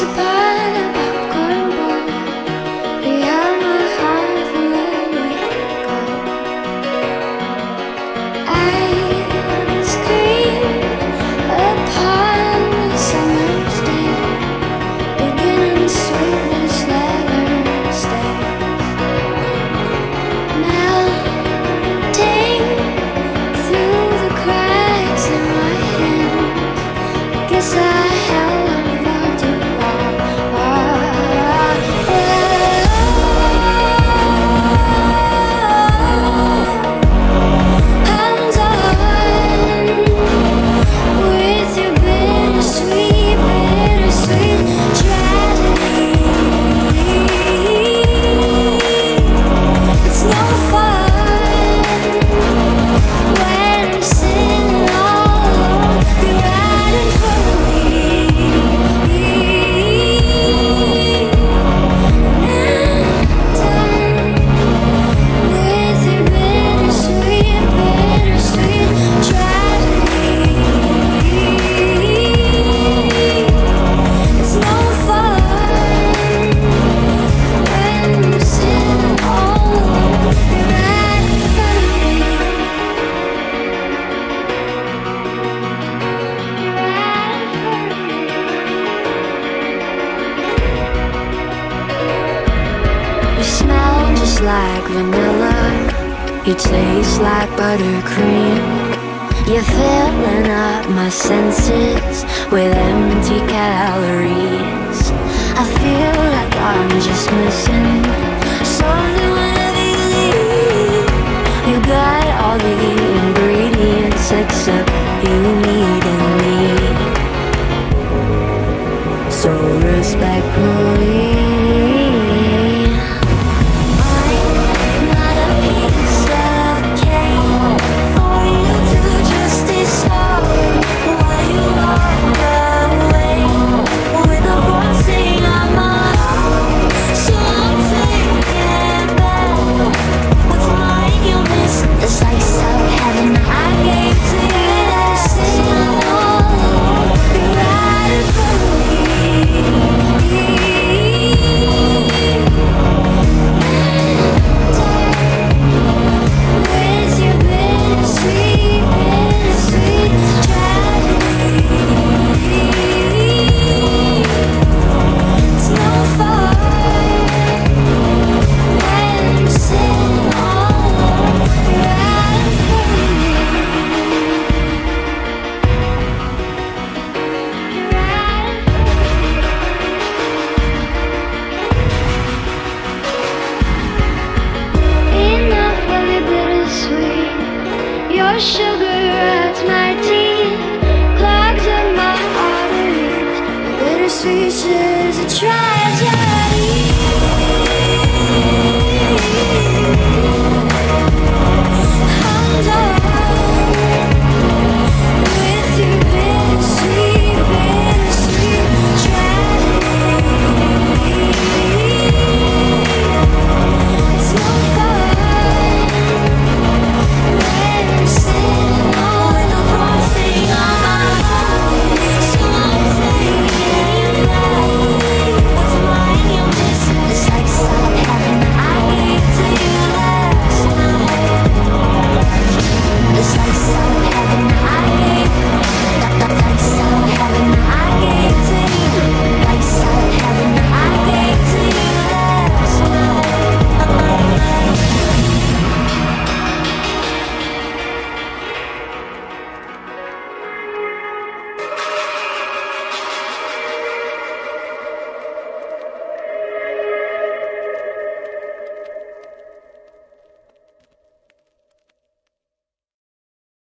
upon a like vanilla. You taste like buttercream. You're filling up my senses With empty calories. I feel like I'm just missing